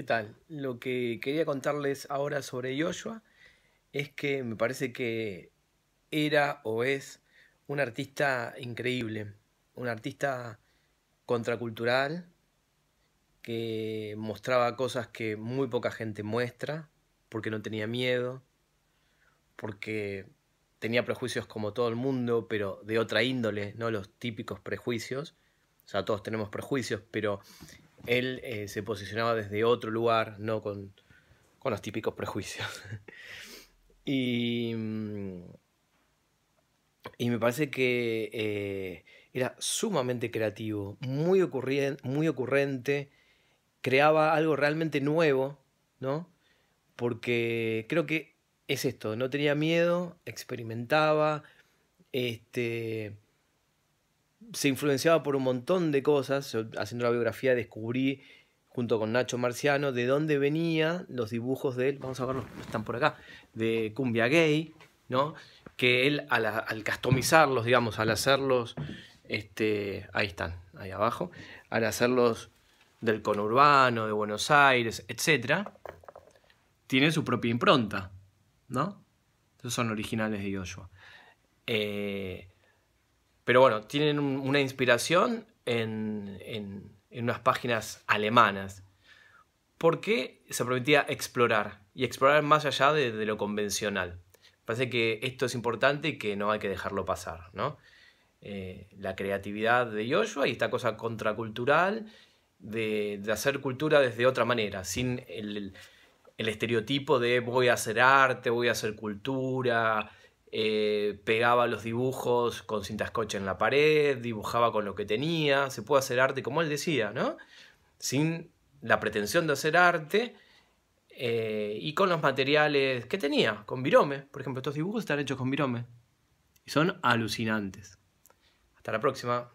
¿Qué tal? Lo que quería contarles ahora sobre Joshua es que me parece que era o es un artista increíble, un artista contracultural que mostraba cosas que muy poca gente muestra, porque no tenía miedo, porque tenía prejuicios como todo el mundo, pero de otra índole, no los típicos prejuicios. O sea, todos tenemos prejuicios, pero él eh, se posicionaba desde otro lugar, no con, los típicos prejuicios. y, y, me parece que eh, era sumamente creativo, muy, muy ocurrente, creaba algo realmente nuevo, ¿no? Porque creo que es esto, no tenía miedo, experimentaba, este, se influenciaba por un montón de cosas. haciendo la biografía descubrí, junto con Nacho Marciano, de dónde venían los dibujos de él. Vamos a verlos, están por acá. De Cumbia Gay, ¿no? Que él, al, al customizarlos, digamos, al hacerlos. Este, ahí están, ahí abajo. Al hacerlos del conurbano, de Buenos Aires, etc., tiene su propia impronta, ¿no? Esos son originales de Joshua. Eh, pero bueno, tienen una inspiración en, unas páginas alemanas. Porque se permitía explorar y explorar más allá de, lo convencional. Parece que esto es importante y que no hay que dejarlo pasar, ¿no? Eh, la creatividad de Joshua y esta cosa contracultural de, hacer cultura desde otra manera, sin el, el, estereotipo de voy a hacer arte, voy a hacer cultura, eh, pegaba los dibujos con cinta scotch en la pared, dibujaba con lo que tenía, se puede hacer arte como él decía, ¿no? Sin la pretensión de hacer arte eh, y con los materiales que tenía, con virome. Por ejemplo, estos dibujos están hechos con virome y son alucinantes. Hasta la próxima.